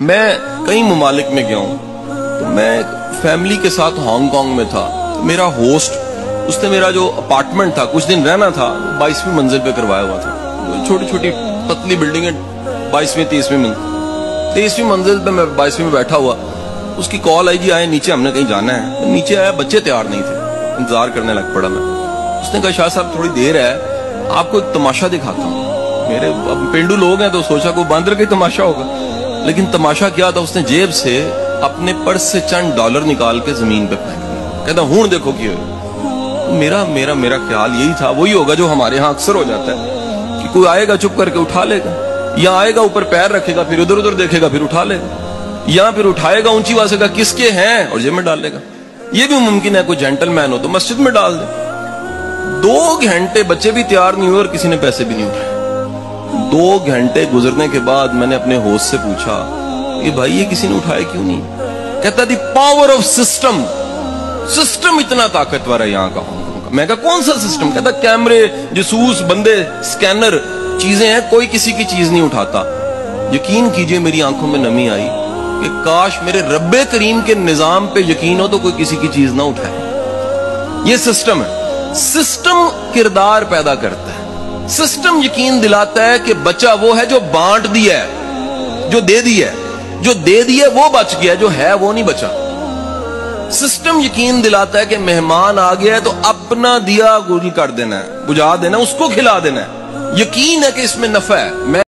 मैं कई ममालिक में गया हूँ। तो मैं फैमिली के साथ हांगकांग में था। मेरा होस्ट, उसने मेरा जो अपार्टमेंट था, कुछ दिन रहना था, बाईसवीं मंजिल पे करवाया हुआ था। छोटी छोटी पतली बिल्डिंग है बाईसवीं, तीसवीं मंजिल तेईसवीं मंजिल पे मैं बाईसवीं में बैठा हुआ। उसकी कॉल आई जी आए, नीचे हमने कहीं जाना है। तो नीचे आया, बच्चे तैयार नहीं थे। इंतज़ार करने लग पड़ा मैं। उसने कहा, शाह साहब, थोड़ी देर है। आपको एक तमाशा दिखाता हूँ। मेरे, अब पेंडू लोग हैं तो सोचा को बंदर का तमाशा होगा। लेकिन तमाशा क्या था, उसने जेब से अपने पर्स से चंद डॉलर निकाल के ज़मीन पे फेंक दिया। कहता, हूँ, देखो कि मेरा मेरा मेरा ख्याल यही था, वही होगा जो हमारे यहाँ अक्सर हो जाता है कि कोई आएगा, चुप करके उठा लेगा, या आएगा, ऊपर पैर रखेगा, फिर उधर उधर देखेगा, फिर उठा लेगा, या फिर उठाएगा, ऊँची वासे का किसके हैं? और जेब में डाल लेगा। ये भी मुमकिन है, कोई जेंटलमैन हो तो मस्जिद में डाल दे। दो घंटे बच्चे भी तैयार नहीं हुए और किसी ने पैसे भी नहीं उठाए। दो घंटे गुजरने के बाद मैंने अपने होश से पूछा कि भाई, ये किसी ने उठाया क्यों नहीं? कहता the power of system system इतना ताकतवर है यहाँ का हांगकांग का. मैं कहा, कौन सा सिस्टम कहता कैमरे जसूस बंदे स्कैनर चीज़ें हैं, कोई किसी की चीज़ नहीं उठाता. यकीन कीजिए, मेरी आँखों में नमी आई कि काश मेरे रब्बे करीम के निज़ाम पे यकीन हो तो कोई किसी की चीज़ ना उठाए। ये सिस्टम है। सिस्टम किरदार पैदा करता है। सिस्टम यकीन दिलाता है कि बच्चा वो है जो बांट दिया है, जो दे दिया है। जो दे दिया वो बच गया, जो है वो नहीं बचा। सिस्टम यकीन दिलाता है कि मेहमान आ गया है तो अपना दिया गुल कर देना है, बुझा देना उसको खिला देना है। यकीन है कि इसमें नफा है। मैं